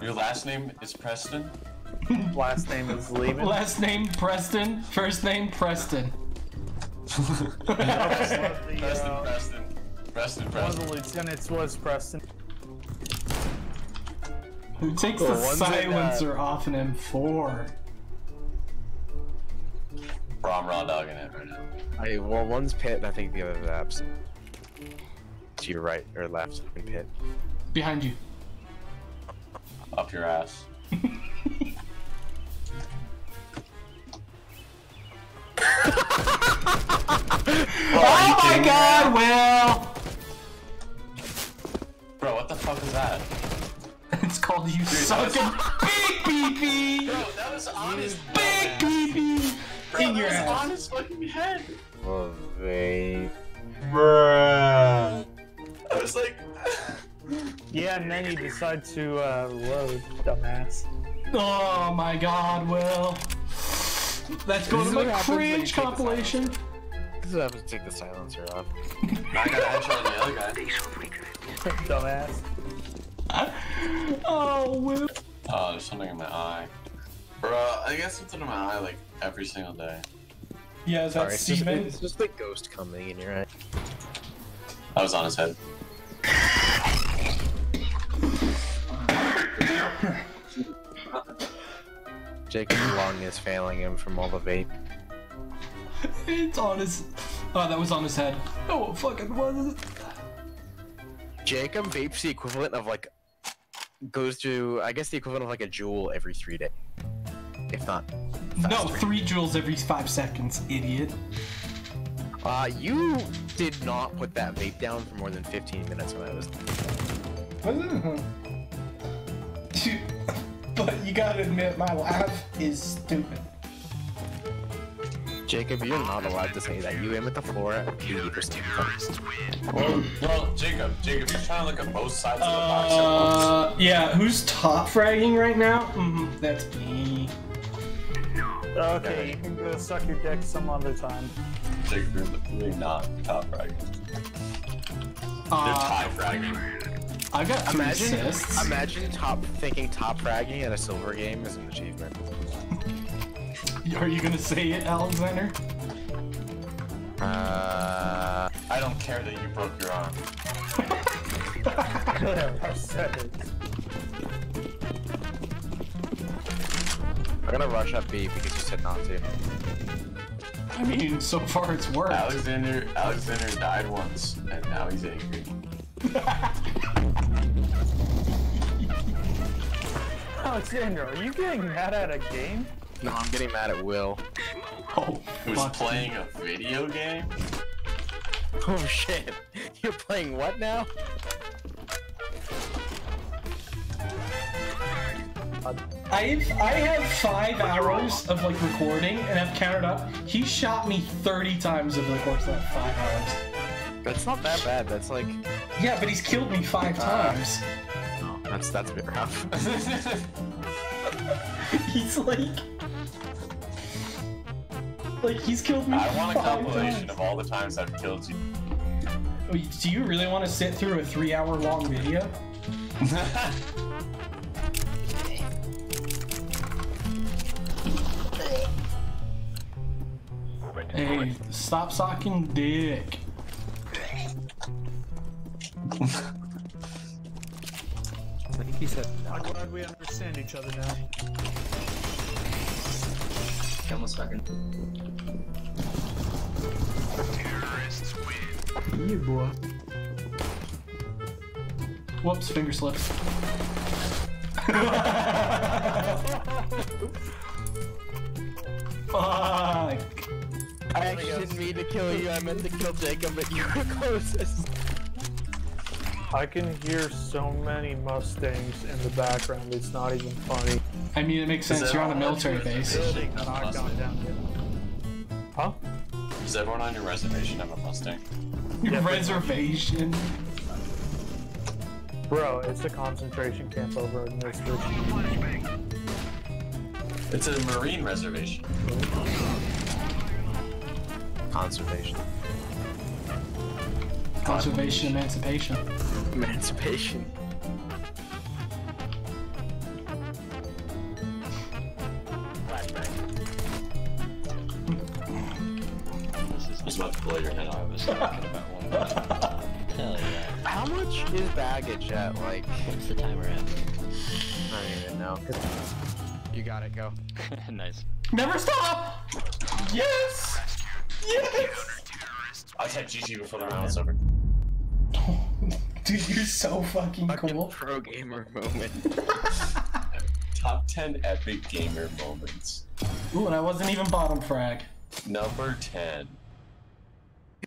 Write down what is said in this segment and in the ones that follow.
Your last name is Preston? Last name is Lehman. Last name Preston. First name Preston. Preston, uh, Preston. Preston, One of the lieutenants was Preston. Who takes Cool, the one's in, uh, silencer off an M4? Bro, I'm raw dogging it right now. I well, one's pit, and I think the other is abs. To your right or left in pit. Behind you. Up your ass. Oh my god, Will! Bro, what the fuck is that? It's called you sucking big pee Bro, that was on his Big pee pee! Bro, In your that was ass. on his fucking head. Well, they. I Yeah, and then you decide to uh, load, dumbass. Oh my god, Will. That's going This to is my what happens when you cringe compilation. This is what happens to take the silencer off. I got a headshot on the other guy. dumbass. Oh, Will. Oh, there's something in my eye. Bro, I get something in my eye like every single day. Yeah, is that Sorry, it's just, it's just the ghost coming in your eye. I was on his head. Jacob's lung is failing him from all the vape. It's on his. Oh, that was on his head. Oh, what fucking was it? Jacob vapes the equivalent of like goes to I guess the equivalent of like a Juul every three days, if not. No, three Juuls every five seconds, idiot. Uh, you did not put that vape down for more than 15 minutes when I was. Dude, but you gotta admit, my laugh is stupid. Jacob, you're not allowed to say that. You aim at the floor at 80%. Well, well, Jacob, Jacob, you're trying to look at both sides of the box Uh, yeah, who's top fragging right now? Mm, that's me. Okay, you can go suck your dick some other time. once. Jacob, you're literally not top fragging. You're Uh, tie fragging. I got two Imagine, assists. imagine top thinking top fragging at a silver game is an achievement. Are you gonna say it, Alexander? Uh, I don't care that you broke your arm. I said it. I'm gonna rush up B because you said not to. I mean, so far it's worked. Alexander, Alexander died once, and now he's angry. Oh, Alexander, are you getting mad at a game? No, I'm getting mad at Will. Oh, Who's fuck. playing a video game? Oh shit! You're playing what now? I have, I have five hours of like recording, and I've counted up. He shot me 30 times over the course of that five hours. That's not that bad. That's like, Yeah, but he's killed me five uh, times. No, that's that's a bit rough. He's like, like he's killed me. I want a compilation times. of all the times I've killed you. Do you really want to sit through a three-hour-long video? Hey, stop sucking dick. I think he said. I'm glad we understand each other now. Almost fucking. You boy. Whoops, finger slips. Fuck. I actually didn't mean to kill you. I meant to kill Jacob, but you were closest. I can hear so many Mustangs in the background, it's not even funny. I mean, it makes sense. You're on a military base. reservation Building have a not gone Mustang? down yet. Huh? Does everyone on your reservation have a Mustang? Your Yeah, reservation. Bro, it's a concentration camp over in this region. It's a Marine reservation. Conservation. Conservation, emancipation emancipation. I was talking about one. Hell yeah. How much is baggage at, like... What's the timer at? I don't even know. You got it, go. nice. Never stop! Yes! Yes! i type GG before the round was over. Dude, you're so fucking Fucking cool. pro gamer moment. Top 10 epic gamer moments. Ooh, and I wasn't even bottom frag. Number 10.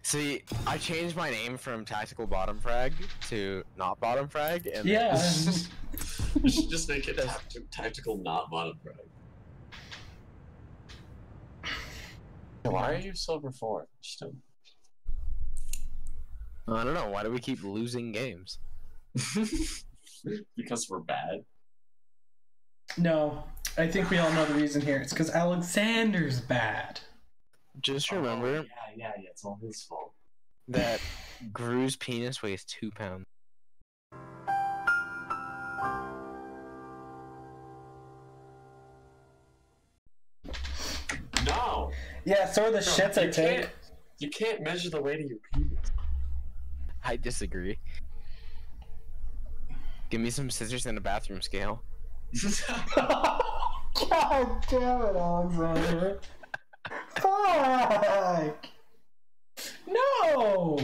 See, I changed my name from Tactical Bottom Frag to Not Bottom Frag, and Yeah. You should just make it tacti- tactical, not bottom frag. Why are you silver 4? Just don't- I don't know. Why do we keep losing games? because we're bad. no, I think we all know the reason here. It's because Alexander's bad. Just Oh, remember yeah, yeah, yeah. It's all his fault. that Gru's penis weighs two pounds. No! Yeah, so are the No, shits I take. can't- You can't measure the weight of your penis. I disagree. Give me some scissors and a bathroom scale. God damn it, Alexander. Fuck! No!